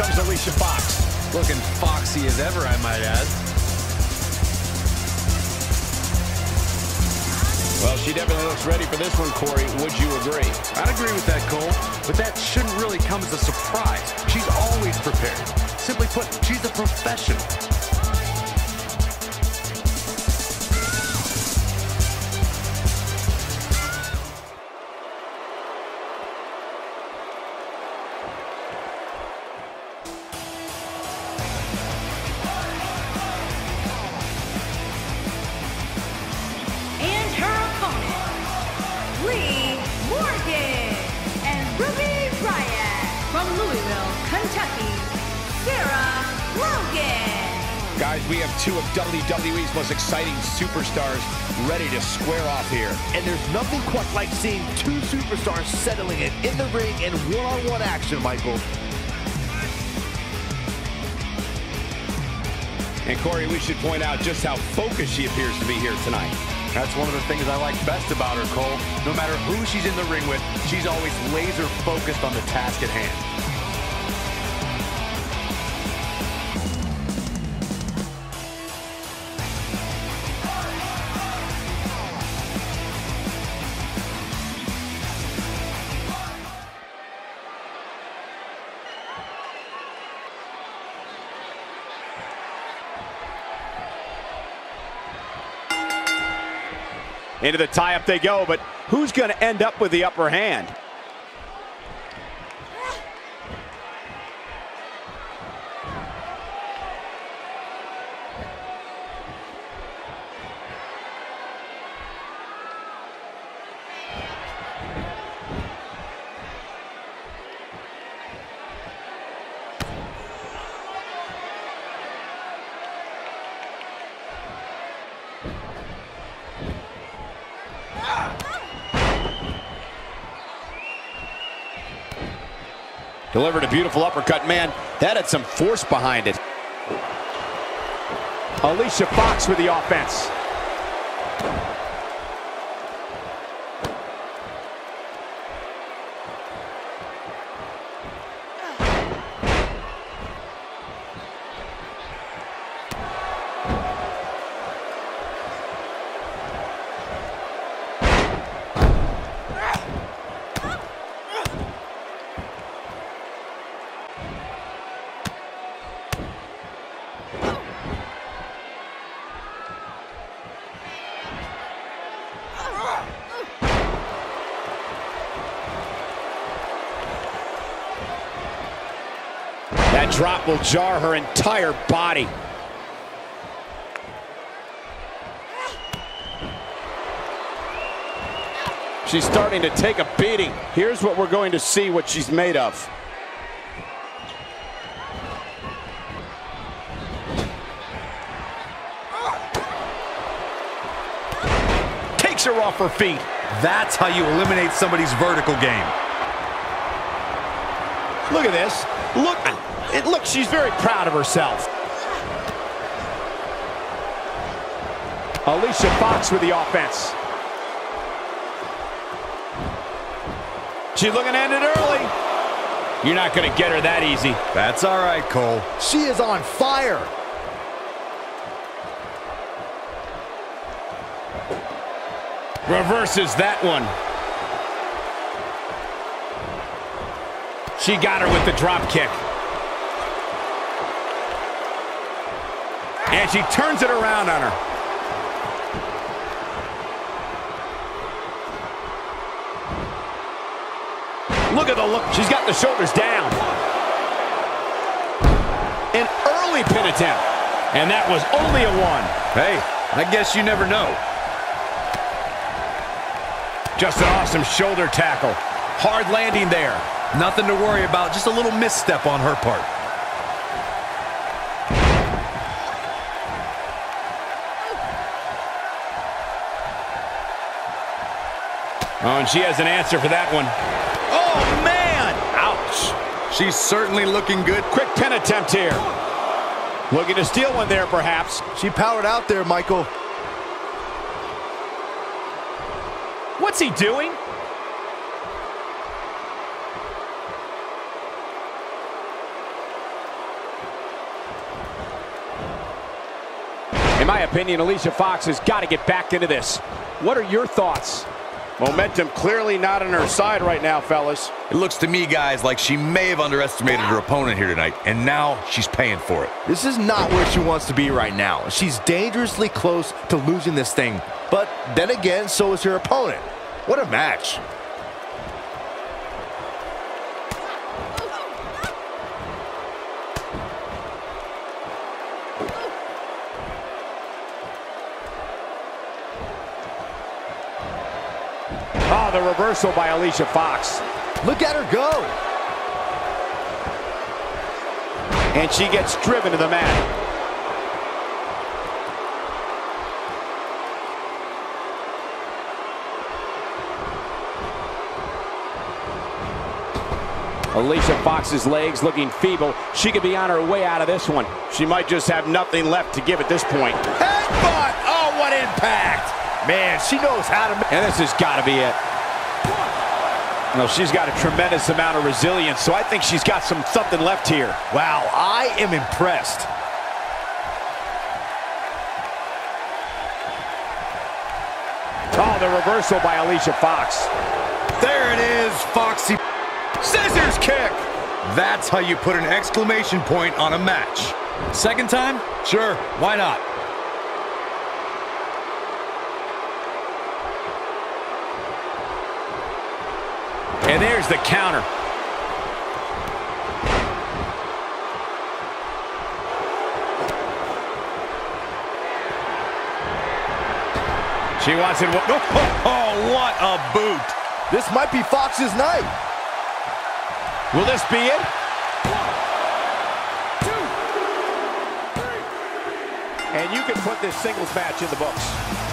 comes Alicia Fox. Looking foxy as ever, I might add. She definitely looks ready for this one, Corey. Would you agree? I'd agree with that, Cole. But that shouldn't really come as a surprise. She's always prepared. Simply put, she's a professional. Liv Morgan. And Ruby Riott. From Louisville, Kentucky, Sarah Logan. Guys, we have two of WWE's most exciting superstars ready to square off here. And there's nothing quite like seeing two superstars settling it in the ring in one-on-one action, Michael. And Corey, we should point out just how focused she appears to be here tonight. That's one of the things I like best about her, Cole. No matter who she's in the ring with, she's always laser focused on the task at hand. Into the tie-up they go, but who's going to end up with the upper hand? Delivered a beautiful uppercut. Man, that had some force behind it. Alicia Fox with the offense. Drop will jar her entire body. She's starting to take a beating. Here's what we're going to see what she's made of. Takes her off her feet. That's how you eliminate somebody's vertical game. Look at this. Look, it, look, she's very proud of herself. Alicia Fox with the offense. She's looking to end it early. You're not going to get her that easy. That's all right, Cole. She is on fire. Reverses that one. She got her with the drop kick. And she turns it around on her. Look at the look. She's got the shoulders down. An early pin attempt. And that was only a one. Hey, I guess you never know. Just an awesome shoulder tackle. Hard landing there. Nothing to worry about, just a little misstep on her part. Oh, and she has an answer for that one. Oh, man! Ouch. She's certainly looking good. Quick pin attempt here. Looking to steal one there, perhaps. She powered out there, Michael. What's he doing? In my opinion, Alicia Fox has got to get back into this. What are your thoughts? Momentum clearly not on her side right now, fellas. It looks to me, guys, like she may have underestimated her opponent here tonight, and now she's paying for it. This is not where she wants to be right now. She's dangerously close to losing this thing. But then again, so is her opponent. What a match. Reversal by Alicia Fox. Look at her go. And she gets driven to the mat. Alicia Fox's legs looking feeble. She could be on her way out of this one. She might just have nothing left to give at this point. Headbutt! Oh, what impact! Man, she knows how to... And this has got to be it. No, she's got a tremendous amount of resilience, so I think she's got some something left here. Wow, I am impressed. Oh, the reversal by Alicia Fox. There it is, Foxy. Scissors kick! That's how you put an exclamation point on a match. Second time? Sure, why not? And there's the counter. She wants it. Oh, what a boot. This might be Fox's night. Will this be it? And you can put this singles match in the books.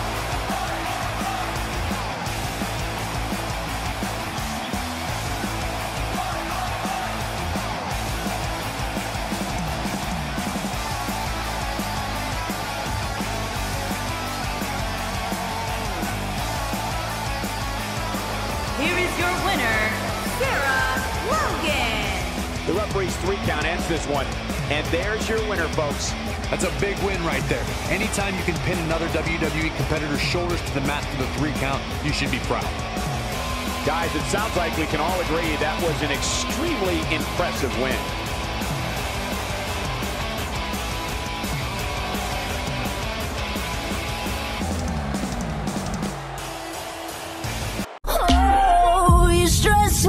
Three count ends this one. And there's your winner, folks. That's a big win right there. Anytime you can pin another WWE competitor's shoulders to the mat for the three count, you should be proud. Guys, it sounds like we can all agree that was an extremely impressive win. Oh, you stress